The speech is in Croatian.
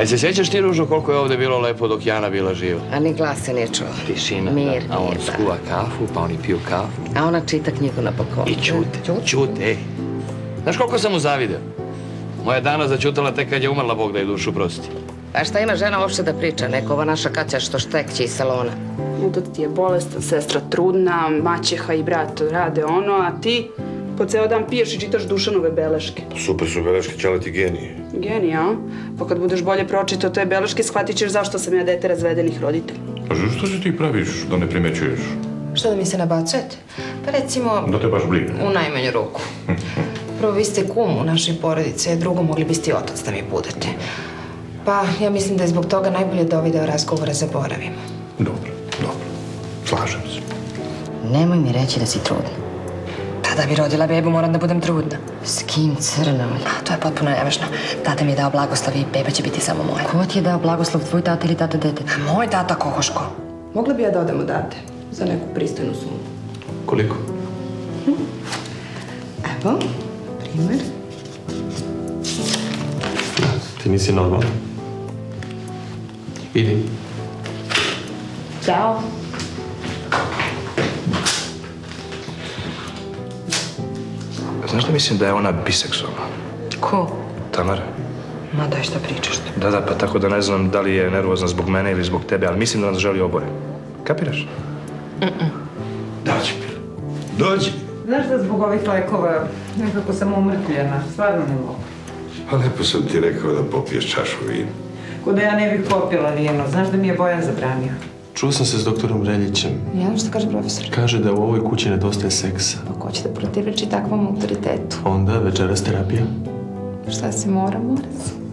E se sjećaš ti, Ružo, koliko je ovdje bilo lepo dok Jana bila živa? A ni glasa nije čuo. Tišina, Mir, da. A on mir, da. skuva kafu, pa oni piju kafu. A ona čita knjigu na balkonu. I čute, čute, ej. Znaš koliko sam mu zavideo? Moja dana začutala tek kad je umrla, Bog da je dušu prosti. A šta ima žena uopšte da priča? Neko ova naša Kaća što štekće iz salona. Udot ti je bolestan, sestra trudna, maćeha i brat rade ono, a ti po ceo dan piješ i čitaš Dušanove beleške. Super su beleške, ćale ti genije. Genija, a? Pa kad budeš bolje pročitao te beleške, shvatit ćeš zašto sam ja dete razvedenih roditelja. A što se ti praviš da ne primećuješ? Šta da mi se nabacujete? Pa recimo, Da te baš briga. u najmanju ruku. Prvo, vi ste kum u našoj porodici, a drugo, mogli biste i otac da mi budete. Pa, ja mislim da je zbog toga najbolje da ovaj deo razgovora zaboravimo. Dobro, dobro. Slažem se. Nemoj mi reći da si trudna. Pa da bi rodila bebu, moram da budem trudna. S kim crna? A, to je potpuno nevažno. Tata mi je dao blagoslov i beba će biti samo moja. Ko ti je dao blagoslov, tvoj tata ili tata dete? A moj tata kokoško. Mogla bi ja da odem odavde za neku pristojnu sumu. Koliko? Evo, primer. Ti nisi normalan. Idi. Ćao. Znaš da mislim da je ona biseksualna? Ko? Tamara? Ma daj šta pričaš ti. Da, da, pa tako da ne znam da li je nervozna zbog mene ili zbog tebe, ali mislim da nas želi oboje. Kapiraš? Dođi, Dođi. Znaš da zbog ovih lekova nekako sam umrtljena, stvarno ne mogu. Pa lepo sam ti rekao da popiješ čašu vina. Ko da ja ne bih popila vino, znaš da mi je Bojan zabranio. Čuo sam se s doktorom Reljićem. Ja, šta kaže profesor? Kaže da u ovoj kući nedostaje seksa. Pa ko će da protivreči takvom autoritetu? Onda večeras terapija. Šta se mora, mora se.